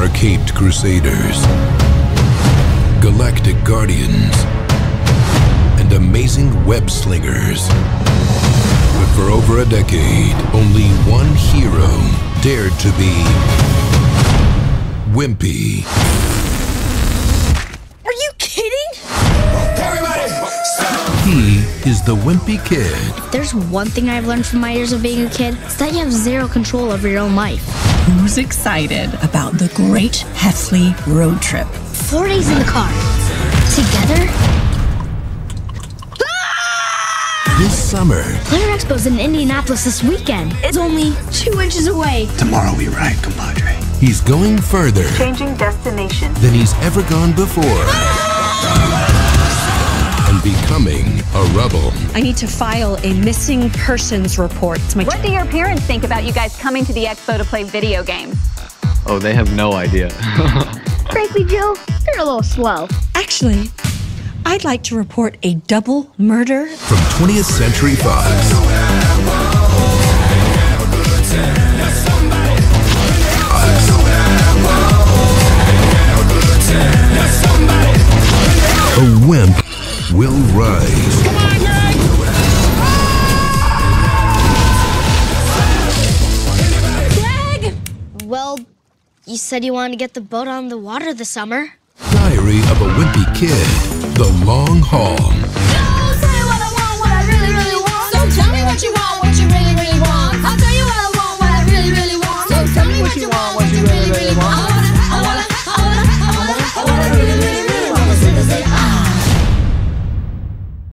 are caped crusaders, galactic guardians, and amazing web slingers. But for over a decade, only one hero dared to be wimpy. Is the wimpy kid. If there's one thing I've learned from my years of being a kid, it's that you have zero control over your own life. Who's excited about the great Heffley road trip? Four days in the car. Together? This summer, Player Expo's in Indianapolis this weekend. It's only two inches away. Tomorrow we ride, compadre. he's going further Changing destination. than he's ever gone before. Ah! And becoming a rebel. I need to file a missing persons report. It's my What do your parents think about you guys coming to the expo to play video games? Oh, they have no idea. Frankly, Joe, you're a little slow. Actually, I'd like to report a double murder. From 20th Century Fox. A wimp will rise. Well, you said you wanted to get the boat on the water this summer. Diary of a Wimpy Kid. The Long Haul.